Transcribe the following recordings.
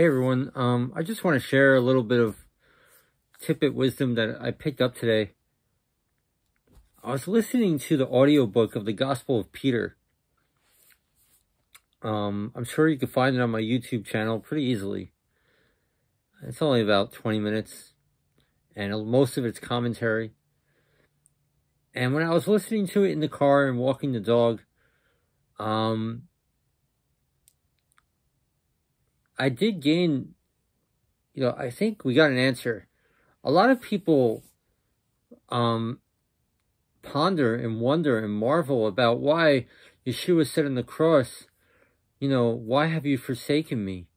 Hey everyone, um, I just want to share a little bit of tidbit wisdom that I picked up today. I was listening to the audiobook of the Gospel of Peter. Um, I'm sure you can find it on my YouTube channel pretty easily. It's only about 20 minutes, and most of it's commentary. And when I was listening to it in the car and walking the dog, um, I did gain, you know, I think we got an answer. A lot of people um, ponder and wonder and marvel about why Yeshua said on the cross, you know, why have you forsaken me?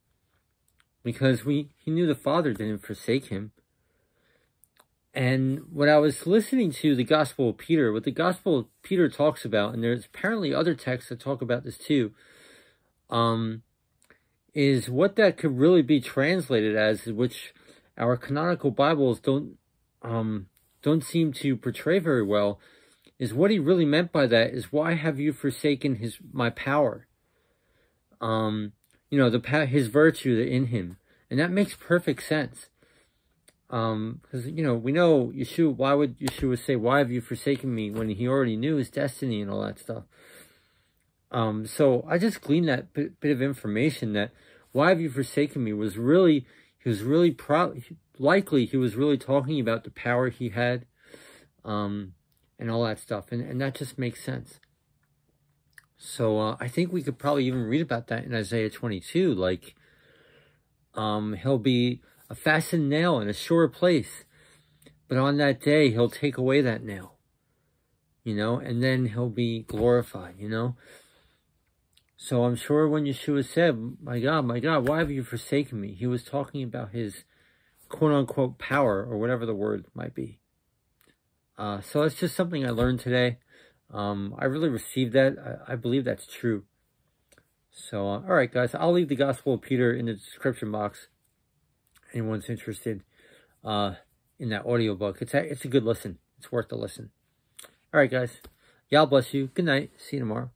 Because we he knew the Father didn't forsake him. And when I was listening to the Gospel of Peter, what the Gospel of Peter talks about, and there's apparently other texts that talk about this too, um, is what that could really be translated as, which our canonical Bibles don't um, don't seem to portray very well, is what he really meant by that is why have you forsaken his my power? Um, you know the his virtue in him, and that makes perfect sense. Um, because you know we know Yeshua. Why would Yeshua say, "Why have you forsaken me?" when he already knew his destiny and all that stuff. Um, so I just gleaned that bit, bit of information that why have you forsaken me was really, he was really proud, likely he was really talking about the power he had, um, and all that stuff. And, and that just makes sense. So, uh, I think we could probably even read about that in Isaiah 22, like, um, he'll be a fastened nail in a sure place, but on that day, he'll take away that nail, you know, and then he'll be glorified, you know. So I'm sure when Yeshua said, My God, my God, why have you forsaken me? He was talking about his quote unquote power or whatever the word might be. Uh, so that's just something I learned today. Um, I really received that. I, I believe that's true. So, uh, all right, guys, I'll leave the Gospel of Peter in the description box. Anyone's interested uh, in that audiobook. It's a, it's a good listen. It's worth the listen. All right, guys. Y'all bless you. Good night. See you tomorrow.